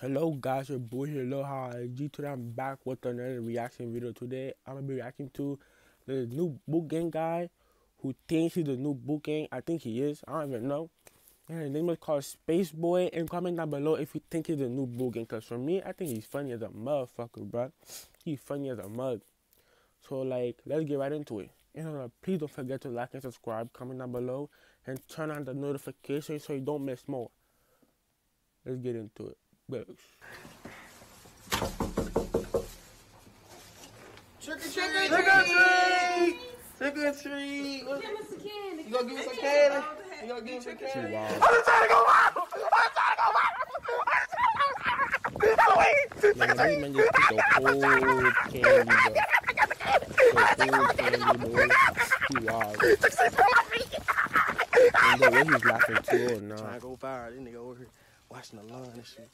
Hello guys, your boy here, Lil Hyggie today I'm back with another reaction video. Today I'm gonna be reacting to the new Boonk gang guy who thinks he's the new Boonk gang. I think he is. I don't even know. And his name is called Space Boy. And comment down below if you think he's the new Boonk gang. Cause for me, I think he's funny as a motherfucker, bro. He's funny as a mug. So like, let's get right into it. And uh, please don't forget to like and subscribe. Comment down below and turn on the notifications so you don't miss more. Let's get into it. But Trick or treat! Trick or treat! Trick or treat! Give us a candy. You gonna give us some candy? You gonna give us some she candy? wild. I'm trying to go viral! I'm trying to go viral! Halloween! Man, these men just took the whole candy, bro. The whole candy, boy. He wild. And the way he's laughing too, oh, Trying nah. to go viral. This nigga over here watching the lawn and shit.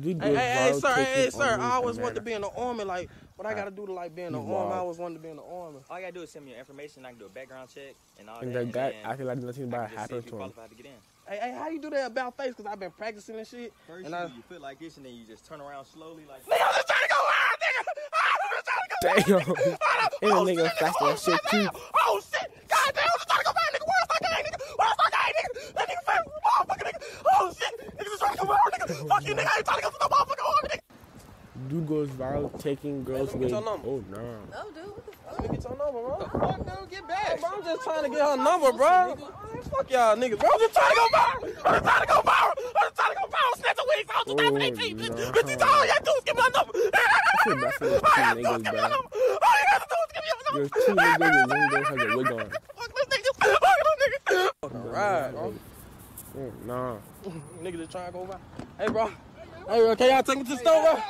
Dude Hey, hey, hey, sir, hey, sir. I always man. wanted to be in the army. Like, what I gotta do to like be in the You army? I always wanted to be in the army. All you gotta do is send me your information. I can do a background check and all And that. the guy, then I feel like nothing I bad can just happened you to him. to get in. Hey, hey, how you do that about face? Cause I've been practicing and shit. First, and you, I, you feel like this, and then you just turn around slowly, like. nigga, I'm just trying to go viral, nigga. I'm just trying to go Damn. viral. And the nigga shit, flashed oh, that shit too. Oh shit! God damn, I'm just trying to go viral, nigga. Where's my gang, nigga? Where's my gang, nigga? That nigga fat motherfucker, nigga. Oh shit! Niggas just trying to go viral, nigga. Fuck you, nigga. I ain't trying to go to the motherfucker army, nigga. Dude goes viral taking girls let me with. get your number. Oh, no. No, dude, what the fuck? Let me get your number, bro. Fuck, dude, get back. Bro, I'm just trying to get her number, bro. Fuck y'all niggas, bro. I'm just trying to go viral. I'm just trying to go viral. I'm just trying to go viral. Snatch a wig out 2018, bitch. Oh, Bitch, you all you gotta do is give me a number. I feel bad for those two All you gotta do is give me a bro. number. All you gotta do is give me a number. There's two niggas and one girl has a wig on. Fuck this nigga. Fuck this nigga. Fucking ride, bro. Oh, nah. Nigga just trying to go viral. Hey, bro. Hey, bro, can y'all take me to the store, bro? Hey,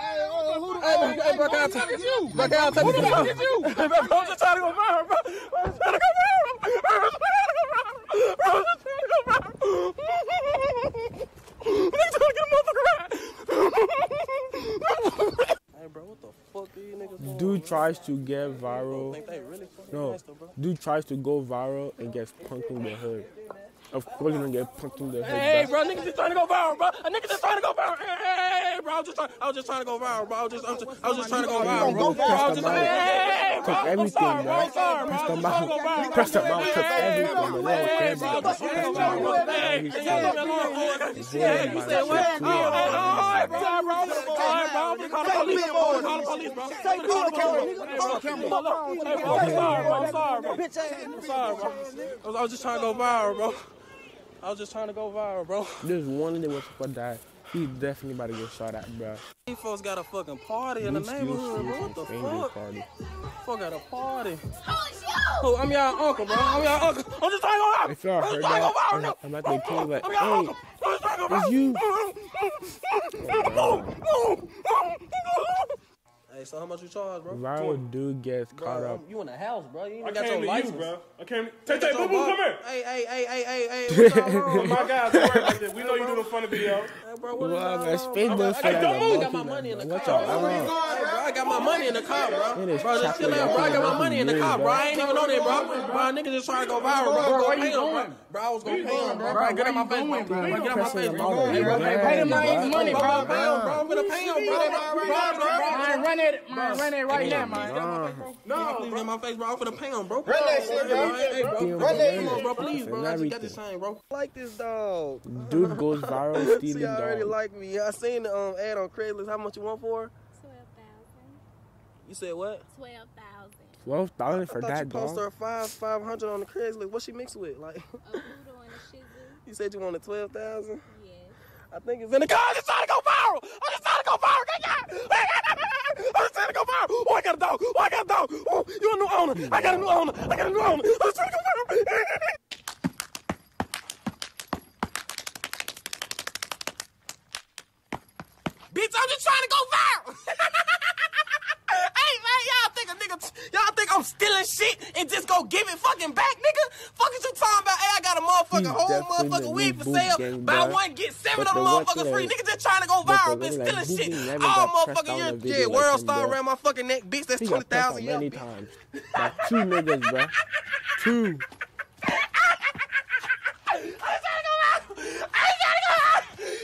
bro, hey, bro, can y'all take me? Bro, can y'all take me to the store? Bro, I'm just trying to go viral, bro. I'm just trying to go viral. I'm just trying to go viral. Bro, I'm just trying to go viral. Nigga trying to get a motherfucker ride. Hey, bro, what the fuck these niggas? Dude tries to get viral. really No, nasty, dude tries to go viral and gets punked in the hood. Of course, you're gonna get punked in the hood. Hey, bro. bro, niggas just trying to go viral, bro. A nigga just trying to go viral. Hey, hey, hey, bro, I was just trying, I was just trying to go viral, bro. I was just, I was just, I was just trying to go viral, bro. Bro, I was just, hey, hey, hey, bro. I'm sorry, bro. bro. I'm sorry, bro. I was just trying to go viral. Press the mouth. Took Hey, everything, bro. but they don't Hey, bro, I was just trying to go viral. Hey, He's hey, saying- leave me alone. Hey, you said what? Oh, oh, bro. All right, bro. All right, bro. I'm gonna call the police. Call the police, bro. Call the police, bro. Hey, bro. Look, look. Hey, bro. I'm sorry, bro. I'm sorry, bro. I'm sorry, bro. I was just trying to go viral, bro. I was just trying to go viral, bro. There's one that was for that. He's definitely about to get shot at, bro. These folks got a fucking party in the neighborhood, bro. What the fuck? Party. Fuck got a party. Oh, you. Oh, I'm y'all uncle, bro. I'm y'all uncle. I'm just trying to go viral. If y'all I'm heard just trying to that, go I'm, viral. I'm at the king like, I'm y'all hey, uncle. I'm just trying to go it's viral. you. Oh, oh, Hey, so how much you charge, bro? Viral dude gets caught Bro, up. you in the house, bro. You ain't I even got came your to license. you, bro. I came. Tay Got Tay, boo boo, come here. Hey, hey, hey, hey, hey, hey. What y'all Oh my God, don't worry about that. We know you do the funny video. Hey, bro, what Well, y'all on? space Bro, does I feel got- like got my money in the man. What car. y'all bro. on? Hey, bro, I got my money in the car, bro. It is Bro, just chill out, bro. I got my money in the car, bro. bro. I ain't even on it, bro. Bro, niggas just trying to go viral, bro. I was gonna pay him, bro. Bro, I was gonna pay him, bro. Bro, get out my face, bro. Bro, get out my face, bro. Pressing Hey, bro, them hey, out pay him of my the game, money, bro. bro. Pay him, bro. I'm gonna pay him, bro. Bro, bro. Man, run it, man, run it right now, man. No, please in my face, bro. I'm finna pay him, bro. Run that shit, bro. Run that Come on, bro. Please, bro. I just got this Everything. shine, bro. Like this dog. Dude goes viral See, stealing I already like me. I seen the um, ad on Craigslist. How much you want for? Her? Twelve thousand. You said what? Twelve thousand. Twelve thousand I for thought you that posted dog. her five five hundred on the Craigslist. What she mixed with? Like A poodle and a shih tzu. you said you wanted twelve thousand. Yes. I think it's in the car. I'm just trying to go viral. I'm just trying to go viral. I'm just trying to go viral. Oh, I got a dog. Oh, I got a dog. Oh, you a new owner. I got a new owner. I got a new owner. I'm just trying to go viral. Bitch, I'm just trying to go viral. hey, man, y'all think a nigga, y'all think I'm stealing shit and just go give it fucking back, nigga? Fuck is you talking about? Hey, I got a motherfucking whole motherfucking weed for sale. gang, Buy one, get seven of the motherfuckers free. Nigga just trying to go viral, bitch, stealing like shit. All motherfucking years. Yeah, like world star around my fucking neck, bitch. That's He twenty got pressed thousand. Yeah, many bitch. times. Like two niggas, bro. Two. I ain't trying to go out. I ain't trying to go out.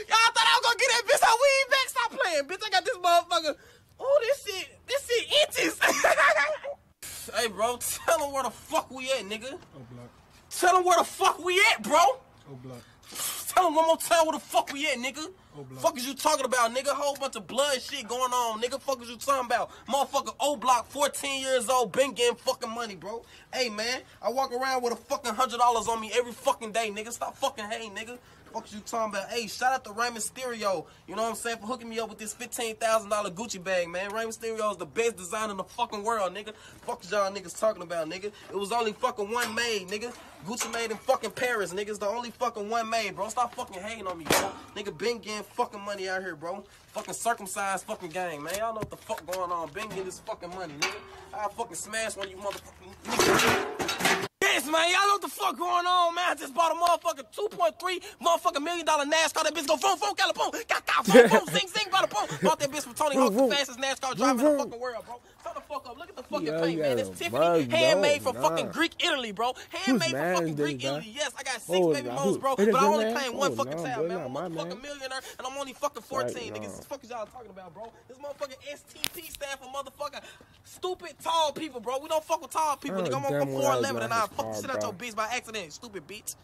Y'all thought I was gonna get that bitch her weed back. Stop game, bitch. I got this motherfucker. Oh, this shit, this shit inches. hey, bro, tell him where the fuck we at, nigga. Oh, block. Tell him where the fuck we at, bro. Oh, block. Tell him one more time where the fuck we at, nigga. Oh, block. Fuck is you talking about, nigga? Whole bunch of blood shit going on, nigga. Fuck is you talking about? Motherfucker, O block, 14 years old, been getting fucking money, bro. Hey, man, I walk around with a fucking hundred dollars on me every fucking day, nigga. Stop fucking hating, nigga. Fuck you talking about? Hey, shout out to Raymond Stereo. You know what I'm saying? For hooking me up with this $15,000 Gucci bag, man. Raymond Stereo is the best designer in the fucking world, nigga. Fuck y'all niggas talking about, nigga. It was only fucking one made, nigga. Gucci made in fucking Paris, nigga. It's the only fucking one made, bro. Stop fucking hating on me, bro. Nigga been getting fucking money out here, bro. Fucking circumcised fucking gang, man. Y'all know what the fuck going on. Been getting this fucking money, nigga. I fucking smash one of you motherfucking niggas. Yes, man, y'all know what the fuck going on, man. I just bought a motherfucking 2.3 motherfucking million dollar NASCAR. That bitch go boom, boom, calaboo, got got boom, boom, sing, sing, bada boom. Bought that bitch from Tony Hawk, the fastest NASCAR driver in the fucking world, bro. Fuck up. Look at the fucking Yo, paint, man. It's Tiffany, handmade bro. from fucking Greek Italy, bro. Handmade from fucking Greek this? Italy. Yes, I got six Oh, baby nah, who- bro. But I only claim one Oh, fucking nah, time, man. I'm a motherfucking millionaire, and I'm only fucking 14, Right, niggas. nah. What the fuck is y'all talking about, bro? This motherfucking STP stand for motherfucking stupid tall people, bro. We don't fuck with tall people, nigga. I'm on 4'11 and I fuck the shit out bro. your bitch by accident, stupid bitch.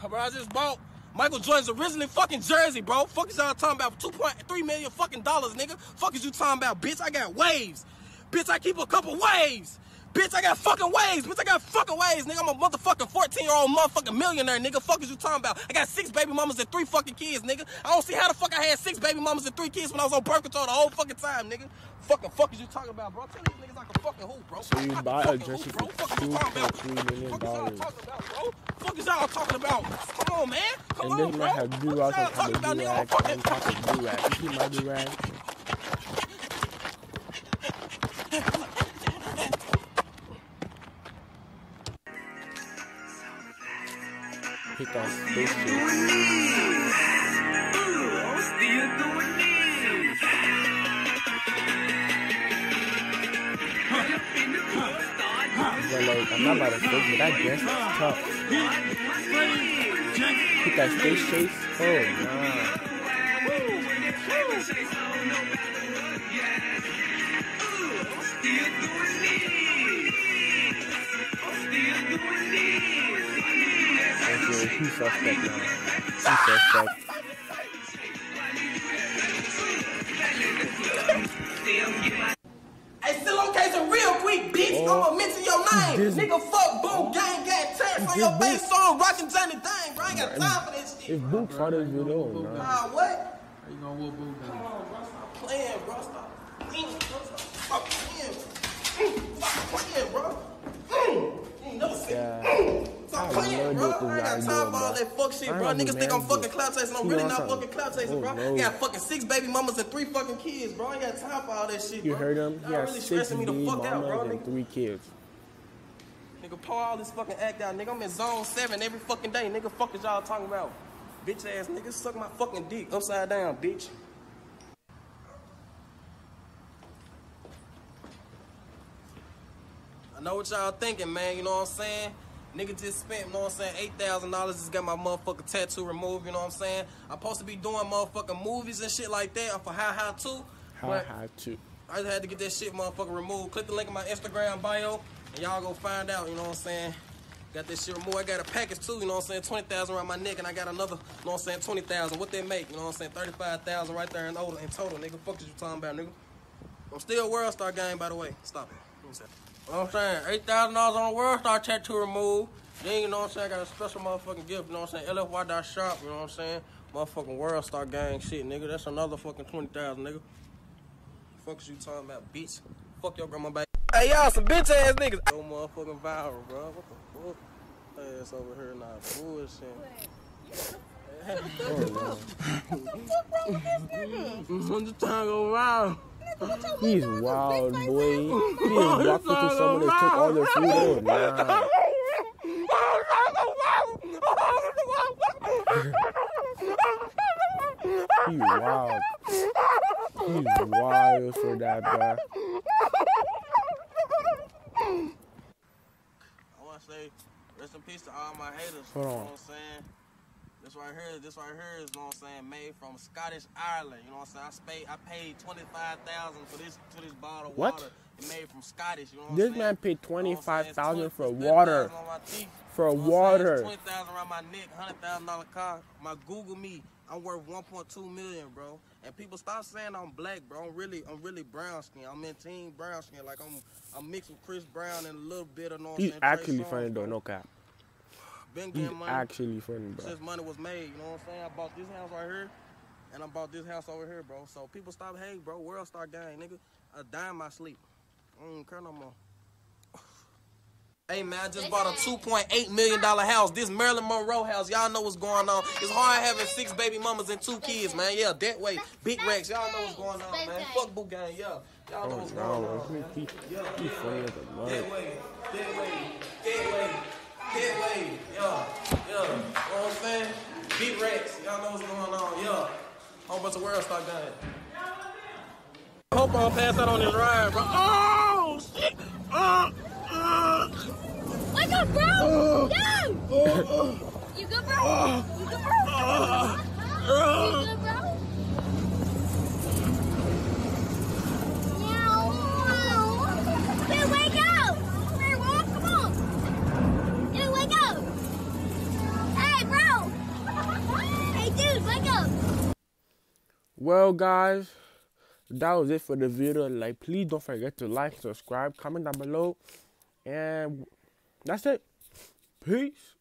Bro, I just bought Michael Jordan's originally fucking jersey, bro. Fuck is y'all talking about? 2.3 million fucking dollars, nigga. Fuck is you talking about, bitch? I got waves. Bitch, I keep a couple waves. Bitch, I got fucking waves. Bitch, I got fucking waves, nigga. I'm a motherfucking 14 year old motherfucking millionaire, nigga. Fuck is you talking about? I got six baby mamas and three fucking kids, nigga. I don't see how the fuck I had six baby mamas and three kids when I was on birth control the whole fucking time, nigga. Fucking fuck is you talking about, bro? Tell these niggas I can fucking hoop, bro. So you I buy a fucking jersey hoop, bro. for Fuck is you talking about? $2.3 million Fuck is y'all talking about, bro? Fuck is y'all talking about? Come on, man. Come And on, this bro. have Fuck do is y'all on top talking of about, do nigga? I'm fucking on top of do rags. You see my do that like, I'm not about to but that dress is tough. Hit that space chase. Oh, nah. Okay, he's suspect now. He's suspect. Hey, still okay, so real quick, bitch. Oh. I'ma mention your name. This- Nigga, fuck, boom, gang, gang, tears on This your bitch- face, song, rockin' Johnny Dang, bro. I ain't got time for this shit. If Boonk saw this video, nah. Nah, what? How you gonna whoop boo down? Come on, bro. Stop playing, bro. Stop playing, bro. Stop playing. Stop playing, bro. Mm. Never seen Yeah. Stop playing, bro. I ain't got time for all that fuck shit, bro. Niggas think I'm fucking clout chasing. I'm really not fucking clout chasing, bro. Oh, no. I got fucking six baby mamas and three fucking kids, bro. I ain't got time for all that shit, You heard him? He really six stressing me the fuck out, bro. and Nigga, three kids. nigga, pour all this fucking act out, nigga. I'm in zone seven every fucking day, nigga. Fuck is y'all talking about? Bitch ass niggas suck my fucking dick upside down, bitch. I know what y'all thinking, man. You know what I'm saying? Nigga just spent, you know what I'm saying, eight thousand dollars just got my motherfucking tattoo removed. You know what I'm saying? I'm supposed to be doing motherfucking movies and shit like that for Hi Hi too. How but I had to. I just had to get that shit motherfucking removed. Click the link in my Instagram bio, and y'all go find out. You know what I'm saying? Got this shit removed. I got a package too. You know what I'm saying? Twenty thousand around my neck, and I got another. You know what I'm saying? Twenty thousand. What they make? You know what I'm saying? Thirty-five thousand right there in total. In total, nigga. Fuck is you talking about, nigga? I'm still a World Star game, by the way. Stop it. You know what I'm saying? You know what I'm saying? Eight thousand dollars on a World Star tattoo removed. Then you know what I'm saying? I got a special motherfucking gift. You know what I'm saying? LFY dot shop. You know what I'm saying? Motherfucking World Star gang shit, nigga. That's another fucking twenty thousand, nigga. Fuck is you talking about, bitch? Fuck your grandma baby. Hey y'all, some bitch ass niggas. Go motherfucking viral, bro. What the fuck? Ass over here now, bullshit. What the fuck, bro? What is I'm just trying to go viral. He's wild, boy. He just walked into someone that took all their food. Oh, nah. He wild. He's wild for that, bro. I want to say rest in peace to all my haters. Hold You know what I'm saying? This right here, this right here is, you know what I'm saying, made from Scottish Ireland. You know what I'm saying? I paid, I paid twenty five thousand for this to this bottle of What? water. It made from Scottish. You know what This I'm saying? man paid You know what I'm saying? 25,000 for water. on my teeth. For You know what I'm water. Twenty thousand around my neck, hundred thousand dollar car. My Google me, I'm worth one point two million, bro. And people stop saying I'm black, bro. I'm really, I'm really brown skin. I'm in team brown skin. Like I'm, I'm mixed with Chris Brown and a little bit of. You know He's actually funny though, no cap. Been He's getting money actually funny, bro. since money was made. You know what I'm saying? I bought this house right here, and I bought this house over here, bro. So people stop, hey, bro, world star gang, nigga. I die in my sleep. I don't care no more. Hey man, I just bought a two point eight million dollar house. This Marilyn Monroe house. Y'all know what's going on. It's hard having six baby mamas and two kids, man. Yeah, that way. Big Rex, y'all know what's going on, man. Fuck Boonk Gang, yeah. Y'all know Oh what's going on, man. as a mug. That way, that way, that way, that way, yeah, yeah. You know what I'm saying? Big Rex, y'all know what's going on, yeah. Whole bunch of world stock down Hope I don't pass out on this ride, bro. Oh, shit. Uh, uh. Wake up, bro! Yo! You good, bro? You good, bro? You good, bro? Well, guys, that was it for the video. Like, please don't forget to like, subscribe, comment down below, and that's it. Peace.